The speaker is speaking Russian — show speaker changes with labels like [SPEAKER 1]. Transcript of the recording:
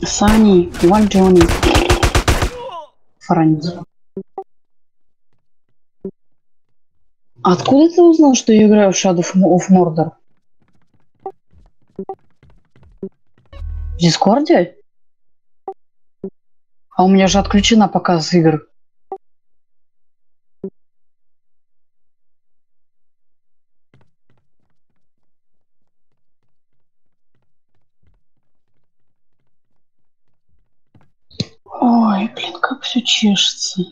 [SPEAKER 1] Sunny, one Johnny. Франц. Откуда ты узнал, что я играю в Shadow of Mordor? В Дискорде? А у меня же отключена показ игр. Блин, как все чешется.